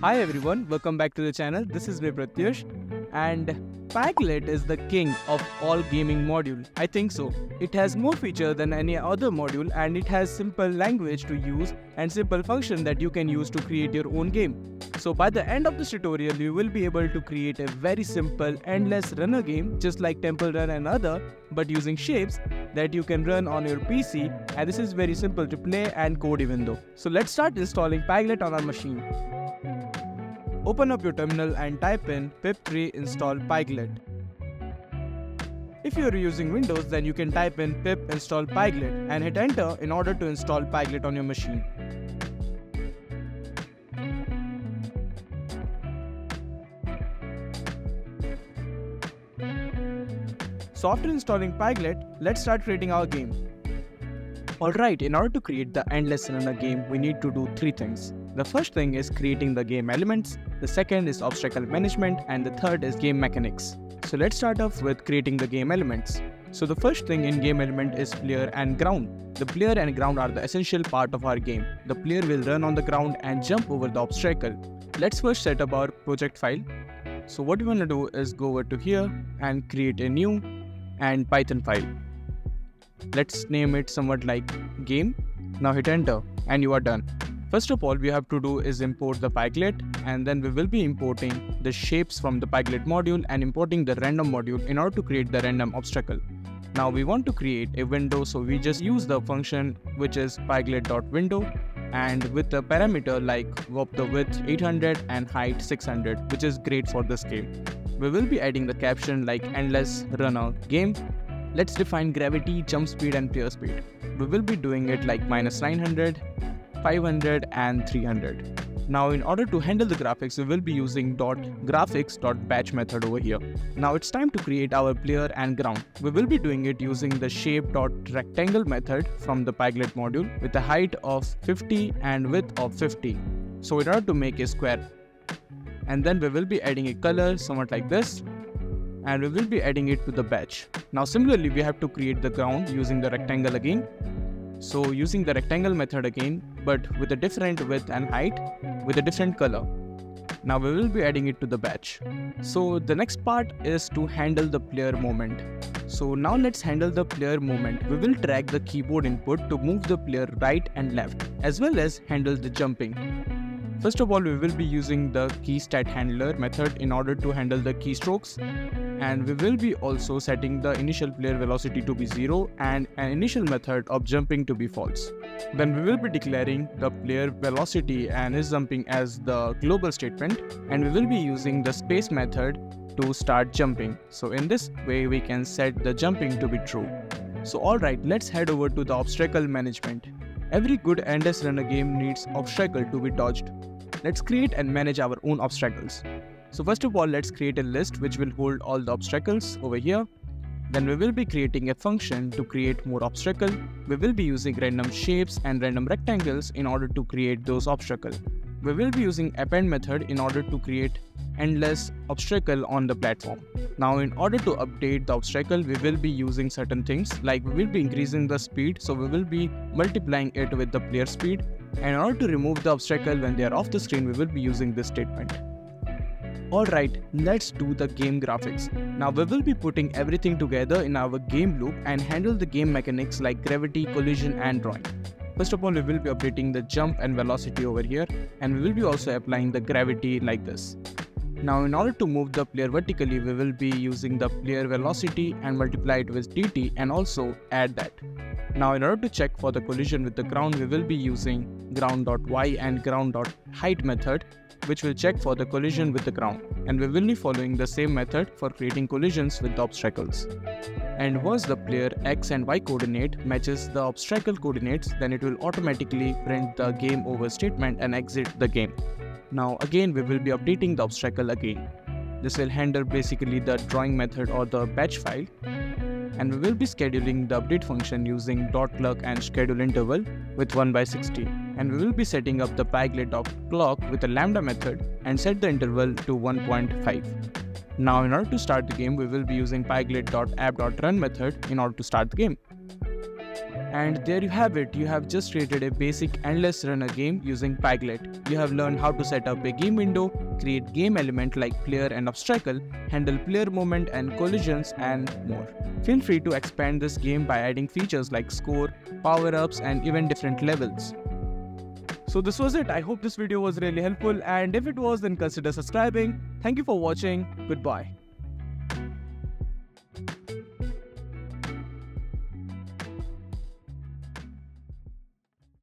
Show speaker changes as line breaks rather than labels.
Hi everyone, welcome back to the channel. This is me Pratyush and Pyglet is the king of all gaming module. I think so. It has more feature than any other module and it has simple language to use and simple function that you can use to create your own game. So by the end of this tutorial, you will be able to create a very simple endless runner game just like Temple Run and other but using shapes that you can run on your PC and this is very simple to play and code even though. So let's start installing Pyglet on our machine. Open up your terminal and type in pip3 install pyglet. If you are using Windows then you can type in pip install pyglet and hit enter in order to install pyglet on your machine. So after installing Pyglet, let's start creating our game. Alright, in order to create the Endless Runner game, we need to do three things. The first thing is creating the game elements, the second is obstacle management, and the third is game mechanics. So let's start off with creating the game elements. So the first thing in game element is player and ground. The player and ground are the essential part of our game. The player will run on the ground and jump over the obstacle. Let's first set up our project file. So what we want to do is go over to here and create a new and Python file. Let's name it somewhat like game. Now hit enter and you are done. First of all we have to do is import the Pyglet and then we will be importing the shapes from the Pyglet module and importing the random module in order to create the random obstacle. Now we want to create a window so we just use the function which is pyglet.window and with a parameter like of the width 800 and height 600 which is great for this game. We will be adding the caption like endless runner game. Let's define gravity, jump speed and player speed. We will be doing it like minus 900, 500 and 300. Now in order to handle the graphics, we will be using .graphics.batch method over here. Now it's time to create our player and ground. We will be doing it using the shape.rectangle method from the Pyglet module with a height of 50 and width of 50. So in order to make a square, and then we will be adding a color somewhat like this and we will be adding it to the batch. Now similarly we have to create the ground using the rectangle again. So using the rectangle method again but with a different width and height with a different color. Now we will be adding it to the batch. So the next part is to handle the player movement. So now let's handle the player movement. We will drag the keyboard input to move the player right and left as well as handle the jumping. First of all, we will be using the KeyStateHandler method in order to handle the keystrokes and we will be also setting the initial player velocity to be 0 and an initial method of jumping to be false. Then we will be declaring the player velocity and his jumping as the global statement and we will be using the space method to start jumping. So in this way we can set the jumping to be true. So alright, let's head over to the obstacle management. Every good endless runner game needs obstacle to be dodged. Let's create and manage our own obstacles. So first of all, let's create a list which will hold all the obstacles over here. Then we will be creating a function to create more obstacle. We will be using random shapes and random rectangles in order to create those obstacles. We will be using append method in order to create endless obstacle on the platform. Now in order to update the obstacle, we will be using certain things like we will be increasing the speed. So we will be multiplying it with the player speed. And in order to remove the obstacle when they are off the screen, we will be using this statement. Alright, let's do the game graphics. Now we will be putting everything together in our game loop and handle the game mechanics like gravity, collision and drawing. First of all, we will be updating the jump and velocity over here and we will be also applying the gravity like this. Now in order to move the player vertically, we will be using the player velocity and multiply it with dt and also add that. Now in order to check for the collision with the ground, we will be using ground.y and ground.height method which will check for the collision with the ground and we will be following the same method for creating collisions with the obstacles. And once the player x and y coordinate matches the obstacle coordinates then it will automatically print the game over statement and exit the game. Now again we will be updating the obstacle again. This will handle basically the drawing method or the batch file and we will be scheduling the update function using dot clock and schedule interval with 1 by 60 and we will be setting up the pyglet clock with a lambda method and set the interval to 1.5. Now in order to start the game we will be using pyglet.app.run method in order to start the game. And there you have it, you have just created a basic endless runner game using Pyglet. You have learned how to set up a game window, create game element like player and obstacle, handle player movement and collisions and more. Feel free to expand this game by adding features like score, power-ups and even different levels. So this was it. I hope this video was really helpful and if it was then consider subscribing. Thank you for watching. Goodbye.